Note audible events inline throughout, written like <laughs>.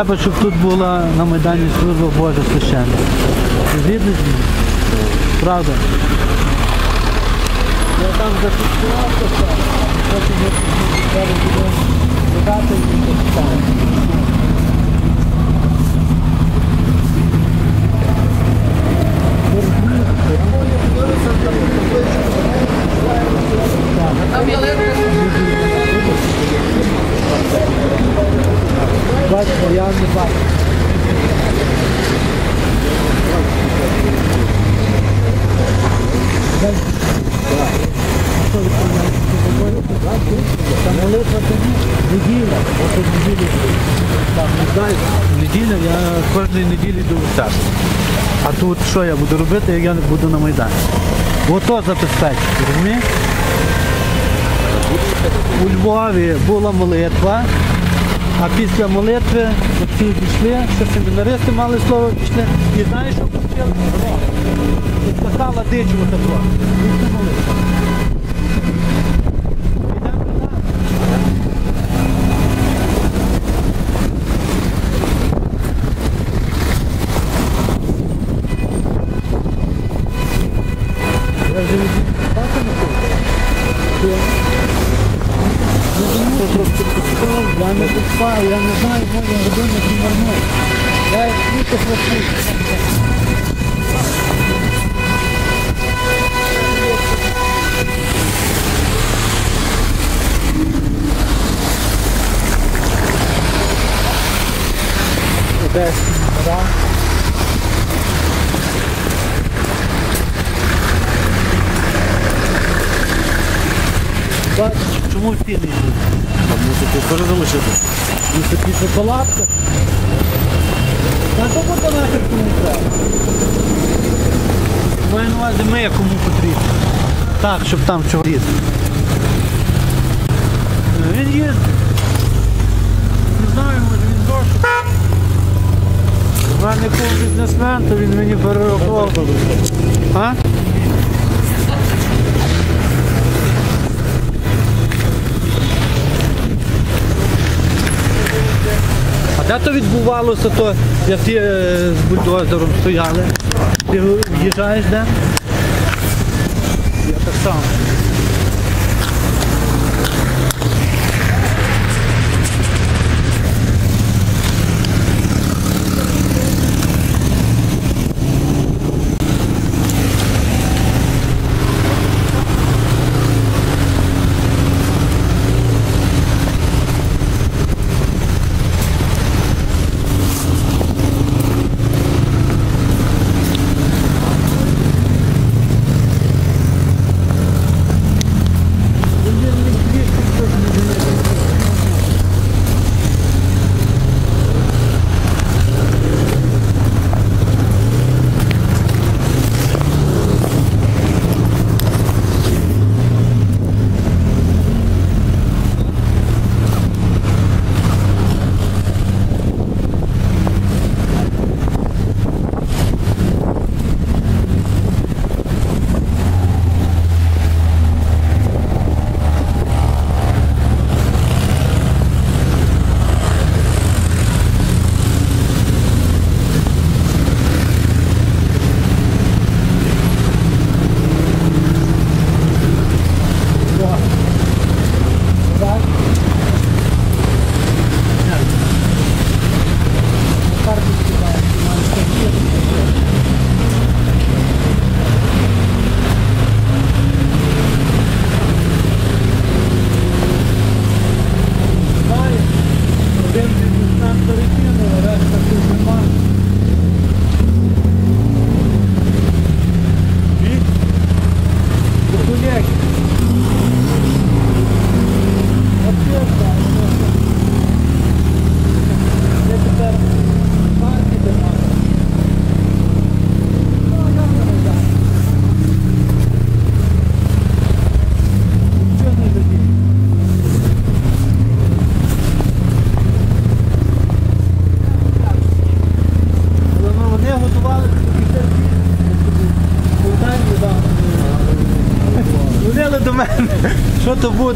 Треба, щоб тут була на Майдані служба Божа священна. Згідно з ним? Правда? Я там зафіксував це потім я додати і поставити. Бачите, я не бачу. Там молитва тоді, неділя, от у неділі. Там, не знаю, неділя, я кожної неділі йду в церкву. А тут що я буду робити, як я буду на Майдані? Ото забезпечити, розумієш? У Львові була молитва, а після молитви всі пішли, що семінаристи мали слово пішли. І знаєш, що почали? І скакала дичу отако. Після молитви. Підспав, я не знаю, може годинник не вернув. Я їх тільки просив. Десь, так. Бачиш, чому йдуть? Теж залишити. Ну це після палатка. Та то буде нахер кому треба. Маю на увазі ми кому потрібно. Так, щоб там чого їздити. Він їздить. Не знаю, може він дощ. У мене був бізнесмен, то він мені перерахував. А? Де то відбувалося, то як ти е, з бульдозером стояли? Ти в'їжджаєш де? Я так само.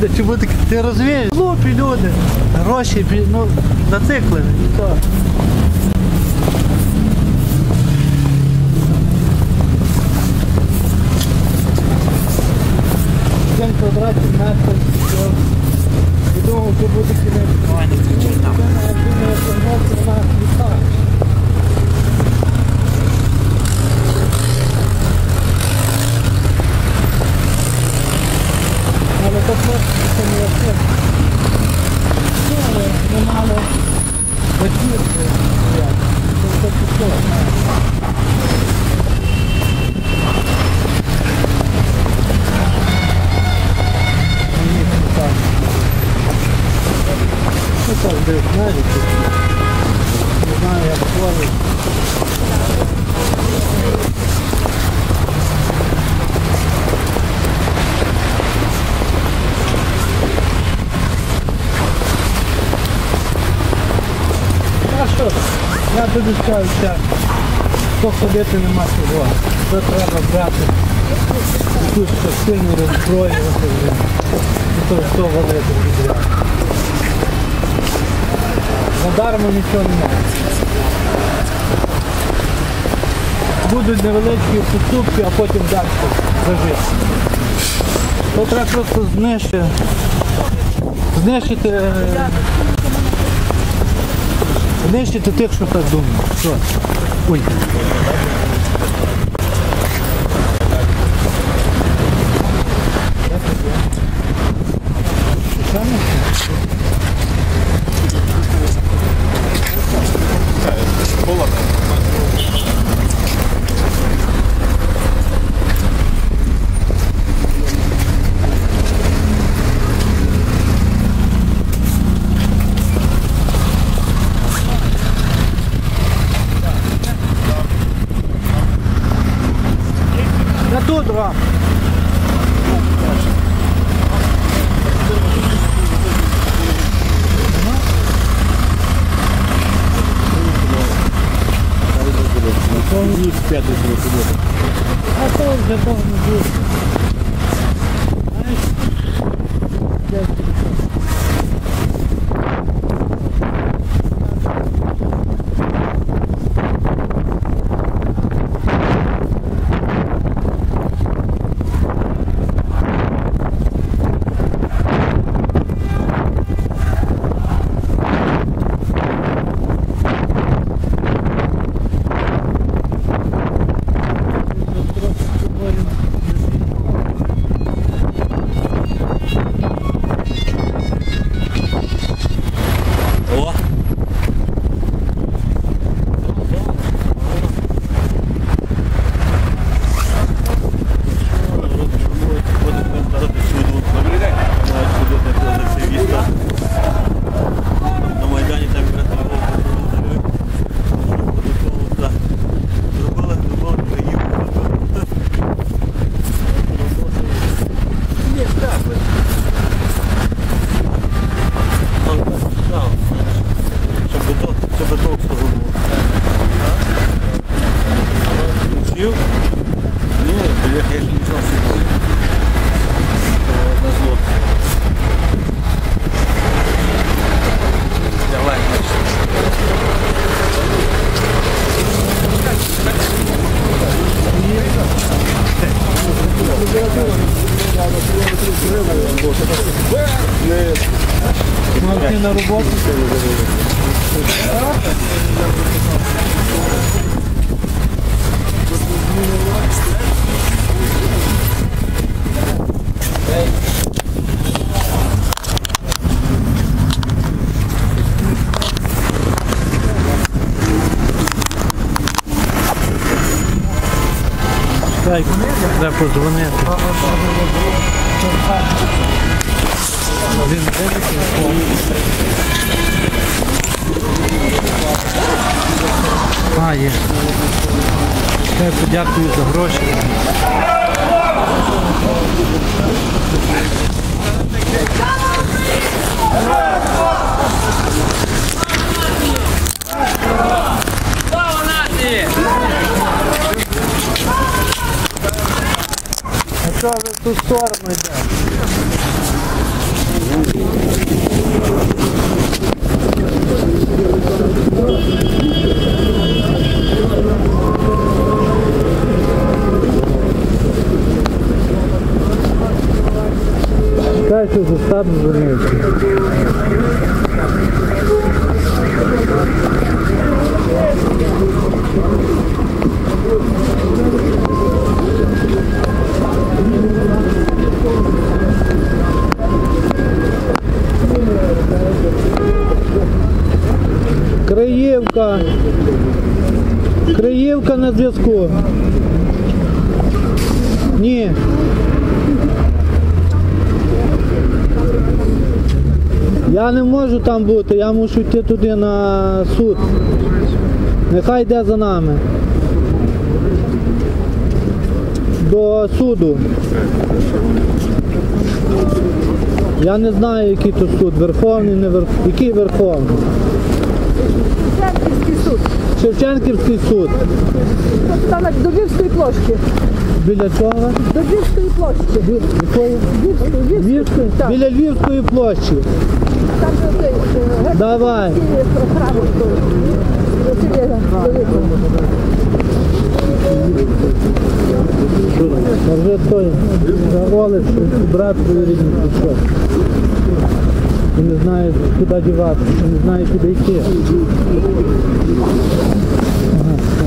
То буде, чи буде, ти розумієш? Глупі люди, гроші, ну, зациклені, то. Один квадратний метр. І думав, що буде кінець. Ой, не кричи там. Я думаю, що вона літає. Але так просто це не все. Ну, але ми мали батьків. Це пішло. Не так. Ну так, де знаєте, Я тобі скажу так. Хто ходити нема чого. Це треба брати. Якусь частину роззброювати вже. То все валити підряд. Надармо нічого немає. Будуть невеличкі поступки, а потім далі зажити. То треба просто знищити. Знищити. Знищити тих, що так думають. Що? Ой. Молодці на роботу. Так, треба подзвонити. Він де такий? А, є. Я подякую за гроші. А що ви тут сторону йде. Чекай, що за стаб звернувся. На зв'язку. Ні. Я не можу там бути, я мушу йти туди на суд. Нехай йде за нами. До суду. Я не знаю, який тут суд, верховний, не верховний. Який верховний? Шевченківський суд. Шевченківський суд. Там до Львівської площі. Біля чого? До Львівської площі. Якої? Львівської, Львівської. Так. Біля Львівської площі. Там де цей, е, Давай. гетьманський храм той. Василя А вже той Олег, брат рідний пішов. І не знає, куди діватися, не знає, куди йти. Ага, все.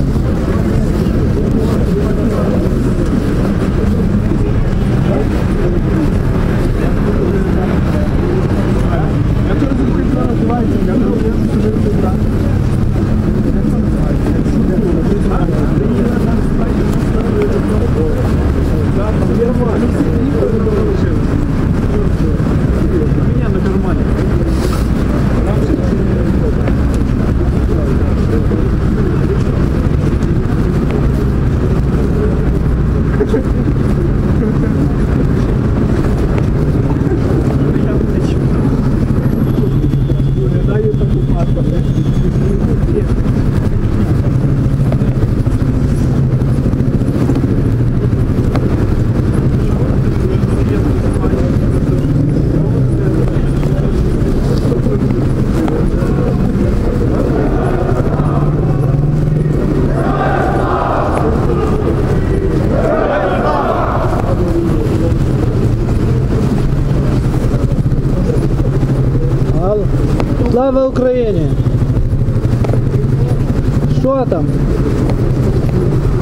Алло. Слава Україні! Що там?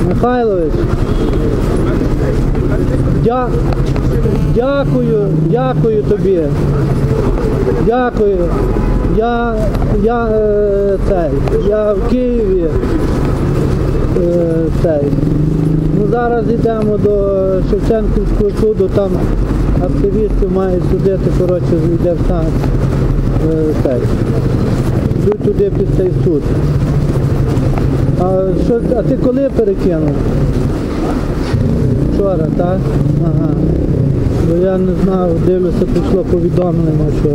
Михайлович? Дя... Дякую, дякую тобі. Дякую. Я, я, е, цей, я в Києві. Е, цей. Ну, зараз йдемо до Шевченківського суду, там активістів мають судити, коротше, йде в сам е, цей. Йдуть туди під цей суд. А, що, а ти коли перекинув? Вчора, так? Ага. Бо я не знав, дивлюся, прийшло повідомлення, що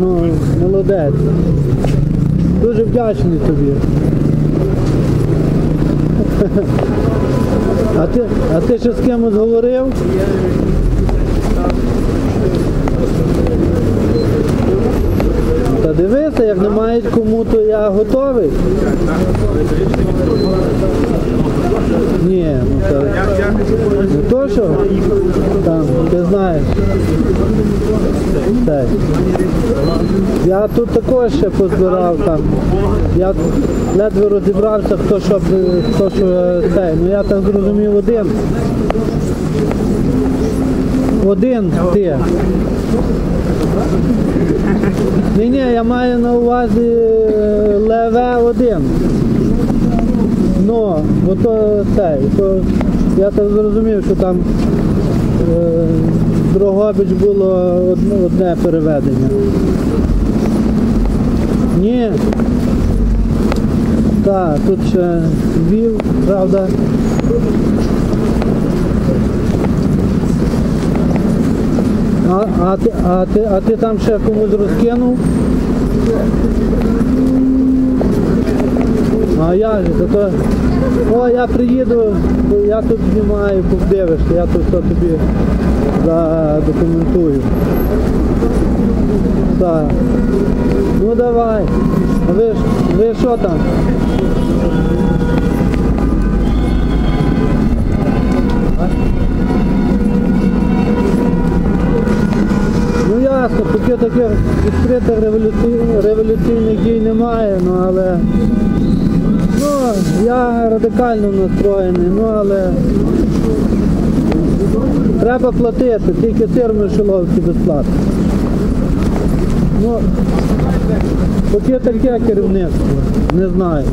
ну, молодець. Дуже вдячний тобі. <laughs> А ти, а ти ще з кимось говорив? Та дивися, як не мають кому, то я готовий. Ні, ну то не то що там, ти знаєш. Так. Я тут також ще позбирав там. Я ледве розібрався, хто що, хто що цей. Ну я так зрозумів один. Один ти. Ні, ні, я маю на увазі е, леве один. Ну, бо то цей, то я так зрозумів, що там е, Дрогобич було одне, одне переведення. Ні. Так, тут ще Львів, правда. А, а, ти, а, ти, а ти там ще комусь розкинув? А я же, то, о, я приїду, я тут знімаю, подивишся, я тут все тобі задокументую. Так. Ну давай. А ви, ж- ви що там? Ну ясно, поки таких відкритих революційних дій немає, ну але я радикально настроєний, ну але треба платити, тільки сир в мишоловці безплатно. Ну, поки таке керівництво, не знаю.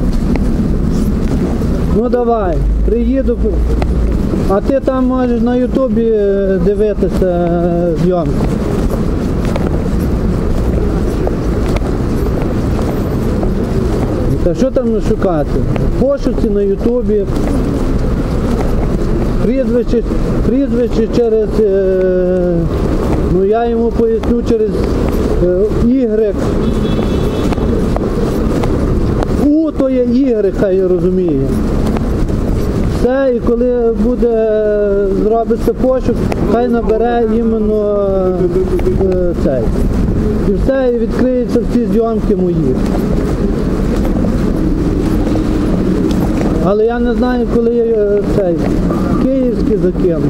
Ну давай, приїду. А ти там можеш на Ютубі е, дивитися е, зйомки. Та що там шукати? Пошуці на Ютубі. Прізвище, прізвище через, е, ну я йому поясню через е, Y. У то є Y, хай розуміє. Все, і коли буде зробиться пошук, хай набере іменно е, цей. І все, і відкриються всі зйомки мої. Але я не знаю, коли е, цей київський закину,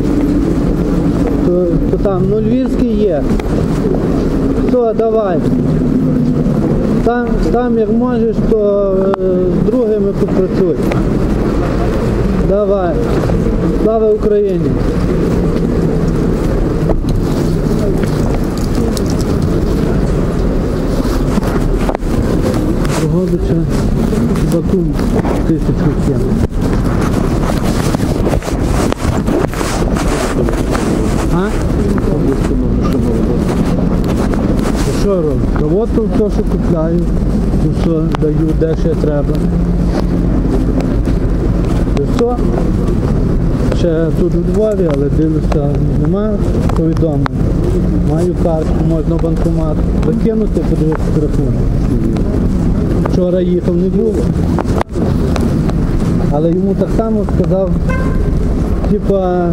то, то там, ну львівський є. Все, давай. Там, там як можеш, то е, з другими попрацюй. Давай. Слава Україні! Дрогобича, Батум, тисячу сім. А? Що роблю? Та от то все, що купляю, все даю, де ще треба. І все. Ще тут у Львові, але дивлюся, немає повідомлень. Маю картку, можна банкомат закинути, подивитися рахунок. Вчора їхав не було. Але йому так само сказав, типа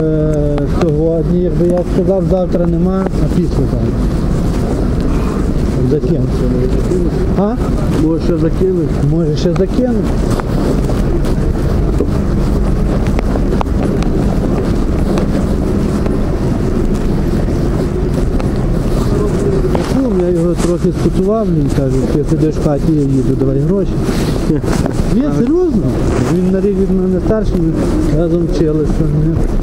е, сьогодні, якби я сказав, завтра нема, а після там. Закинути. А? Може ще закинуть? Може ще закинути. Кум, я його трохи скутував, він каже, ти сидиш в хаті, я їду, давай гроші. Ні, серйозно. Він на рік від мене старший, ми разом вчилися.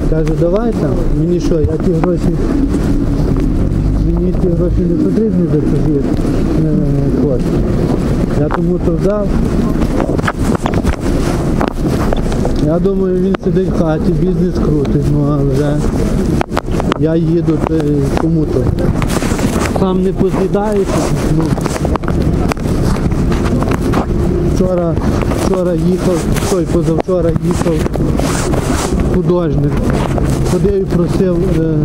Каже, давай там, мені що, я ті гроші, мені ті гроші не потрібні за чужі е, кошти. Я тому то взяв. Я думаю, він сидить в хаті, бізнес крутить, ну а вже я їду то кому-то. Сам не поз'їдається. Ну. Вчора, вчора їхав, той позавчора їхав художник. Ходив і просив, е,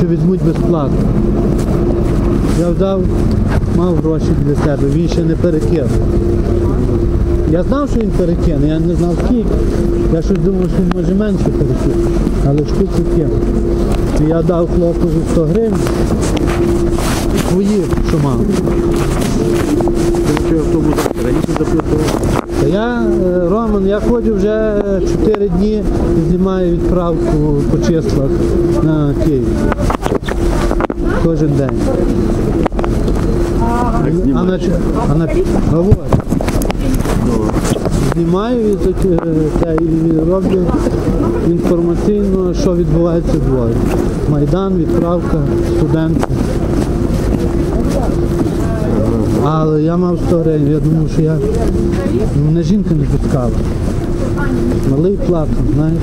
чи візьмуть безплатно. Я взяв, мав гроші для себе, він ще не перекинув. Я знав, що він перекине, я не знав скільки. Я щось думав, що він може менше перекине, але штуку кинув. Я дав хлопові 100 гривень, свої, що мав. Раніше? Та я, е, Роман, я ходжу вже 4 дні і знімаю відправку по числах на Київ. Кожен день. А на, а на говорю. Знімаю і, е, та, і роблю інформаційно, що відбувається в Львові. Майдан, відправка, студенти. Але я мав 100 гривень, я думав, що я мене жінка не пускала. Малий плакав, знаєш.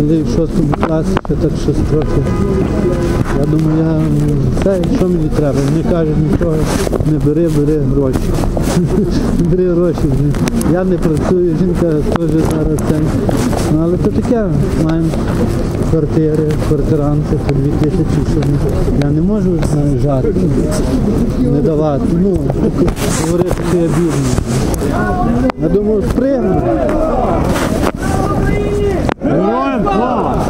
Малий в шостому класі, ще так щось трохи. Я думаю, я м, це, що мені треба? Мені кажуть, нічого, не бери, бери гроші. <laughs> бери гроші. Я не працюю, жінка теж зараз це. Ну але це таке, маємо квартири, квартиранти по 2 тисячі, що я не можу наїжджати, не давати. Ну, говорити, що я бідний. Я думав, спригну. Героям слава!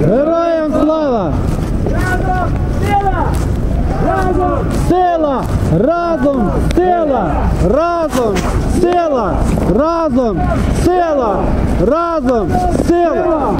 Героям слава! Сила! Разом! Сила! Разом! Сила! Разом! Сила! Разом! Сила!